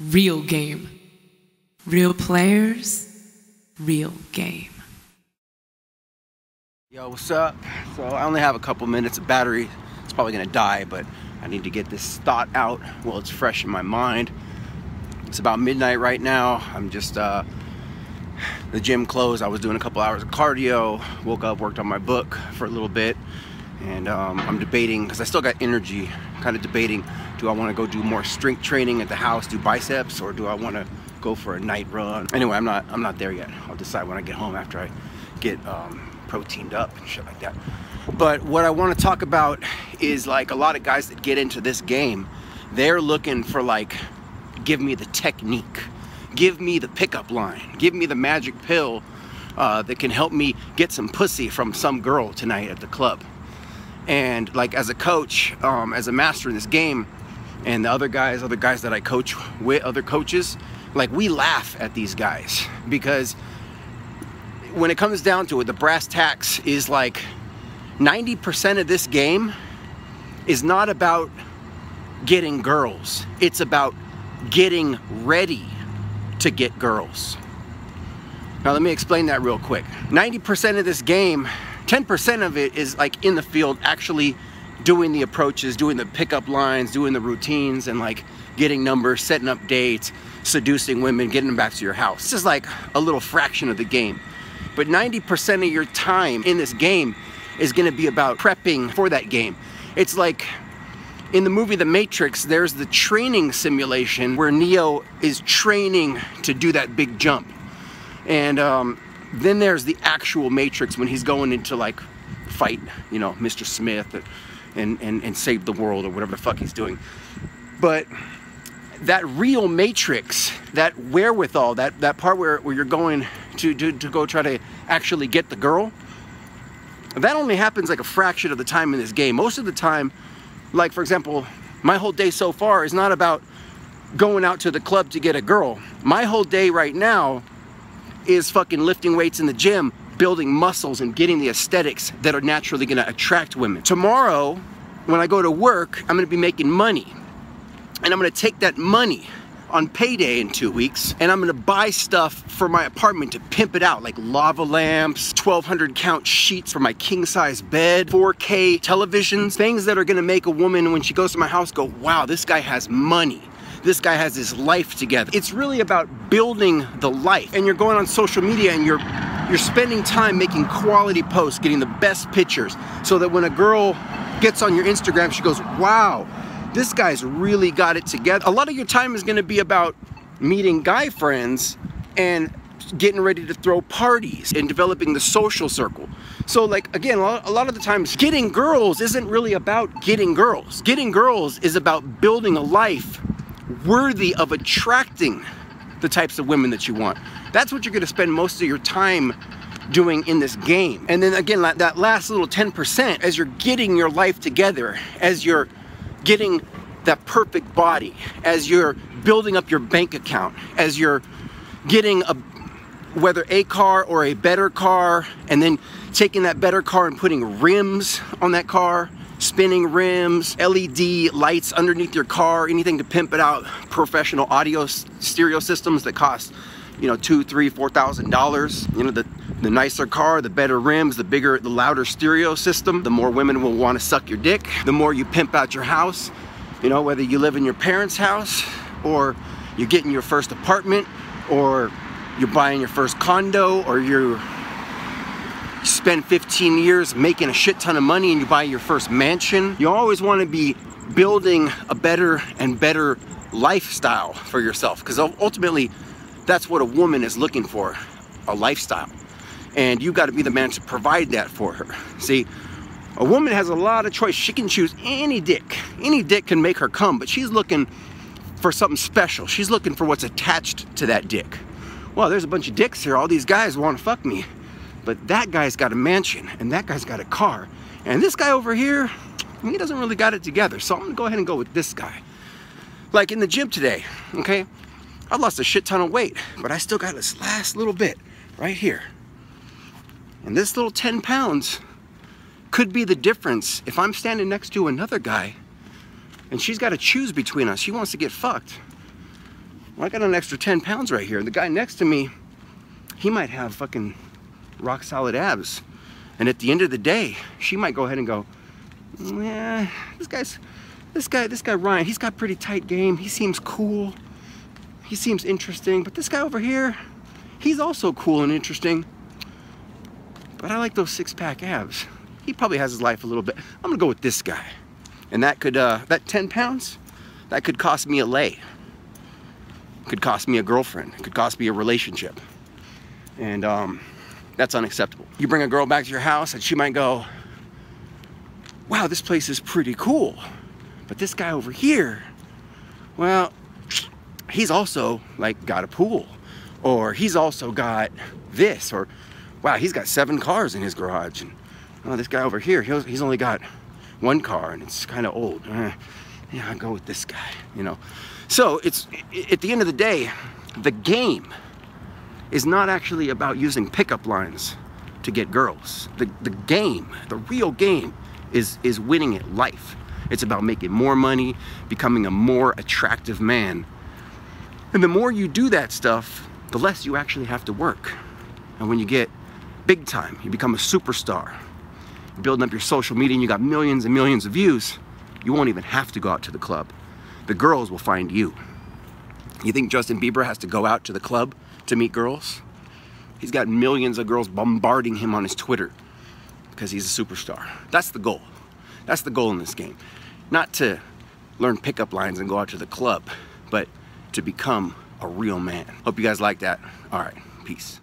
Real game. Real players, real game. Yo, what's up? So I only have a couple minutes of battery. It's probably gonna die, but I need to get this thought out while it's fresh in my mind. It's about midnight right now. I'm just, uh, the gym closed. I was doing a couple hours of cardio, woke up, worked on my book for a little bit, and um, I'm debating, because I still got energy, kind of debating do I want to go do more strength training at the house, do biceps, or do I want to go for a night run? Anyway, I'm not I'm not there yet. I'll decide when I get home after I get um, proteined up and shit like that. But what I want to talk about is like a lot of guys that get into this game, they're looking for like, give me the technique, give me the pickup line, give me the magic pill uh, that can help me get some pussy from some girl tonight at the club. And like as a coach, um, as a master in this game, and the other guys, other guys that I coach with, other coaches, like we laugh at these guys because when it comes down to it, the brass tacks is like 90% of this game is not about getting girls. It's about getting ready to get girls. Now let me explain that real quick. 90% of this game, 10% of it is like in the field actually doing the approaches, doing the pickup lines, doing the routines, and like getting numbers, setting up dates, seducing women, getting them back to your house. This is like a little fraction of the game. But 90% of your time in this game is gonna be about prepping for that game. It's like in the movie The Matrix, there's the training simulation where Neo is training to do that big jump. And um, then there's the actual Matrix when he's going into like fight, you know, Mr. Smith and, and, and save the world or whatever the fuck he's doing. But that real matrix, that wherewithal, that, that part where, where you're going to, to, to go try to actually get the girl, that only happens like a fraction of the time in this game. Most of the time, like for example, my whole day so far is not about going out to the club to get a girl. My whole day right now is fucking lifting weights in the gym, building muscles and getting the aesthetics that are naturally gonna attract women. Tomorrow, when I go to work, I'm gonna be making money. And I'm gonna take that money on payday in two weeks and I'm gonna buy stuff for my apartment to pimp it out like lava lamps, 1200 count sheets for my king size bed, 4K televisions, things that are gonna make a woman when she goes to my house go, wow, this guy has money this guy has his life together. It's really about building the life. And you're going on social media and you're you're spending time making quality posts, getting the best pictures, so that when a girl gets on your Instagram, she goes, wow, this guy's really got it together. A lot of your time is gonna be about meeting guy friends and getting ready to throw parties and developing the social circle. So like, again, a lot of the times getting girls isn't really about getting girls. Getting girls is about building a life worthy of attracting the types of women that you want. That's what you're gonna spend most of your time doing in this game. And then again, that last little 10%, as you're getting your life together, as you're getting that perfect body, as you're building up your bank account, as you're getting a whether a car or a better car, and then taking that better car and putting rims on that car, spinning rims, LED lights underneath your car, anything to pimp it out, professional audio stereo systems that cost, you know, two, three, four thousand dollars. You know, the the nicer car, the better rims, the bigger, the louder stereo system, the more women will want to suck your dick. The more you pimp out your house, you know, whether you live in your parents' house or you're getting your first apartment or you're buying your first condo or you're spend 15 years making a shit ton of money and you buy your first mansion. You always want to be building a better and better lifestyle for yourself because ultimately that's what a woman is looking for, a lifestyle. And you got to be the man to provide that for her. See, a woman has a lot of choice. She can choose any dick. Any dick can make her come, but she's looking for something special. She's looking for what's attached to that dick. Well, there's a bunch of dicks here. All these guys want to fuck me. But that guy's got a mansion and that guy's got a car. And this guy over here, he doesn't really got it together. So I'm gonna go ahead and go with this guy. Like in the gym today, okay? I lost a shit ton of weight, but I still got this last little bit right here. And this little 10 pounds could be the difference if I'm standing next to another guy and she's got to choose between us. She wants to get fucked. Well, I got an extra 10 pounds right here. And the guy next to me, he might have fucking rock solid abs. And at the end of the day, she might go ahead and go, yeah, this guy's, this guy, this guy Ryan, he's got pretty tight game. He seems cool. He seems interesting. But this guy over here, he's also cool and interesting. But I like those six pack abs. He probably has his life a little bit. I'm gonna go with this guy. And that could, uh, that 10 pounds, that could cost me a lay. Could cost me a girlfriend. Could cost me a relationship. And um, that's unacceptable. You bring a girl back to your house and she might go, wow, this place is pretty cool. But this guy over here, well, he's also like got a pool or he's also got this or wow, he's got seven cars in his garage. And oh, this guy over here, he's only got one car and it's kind of old. Uh, yeah, I'll go with this guy, you know. So it's at the end of the day, the game is not actually about using pickup lines to get girls. The, the game, the real game, is, is winning at life. It's about making more money, becoming a more attractive man. And the more you do that stuff, the less you actually have to work. And when you get big time, you become a superstar, you're building up your social media and you got millions and millions of views, you won't even have to go out to the club. The girls will find you. You think Justin Bieber has to go out to the club to meet girls? He's got millions of girls bombarding him on his Twitter because he's a superstar. That's the goal. That's the goal in this game. Not to learn pickup lines and go out to the club, but to become a real man. Hope you guys like that. All right, peace.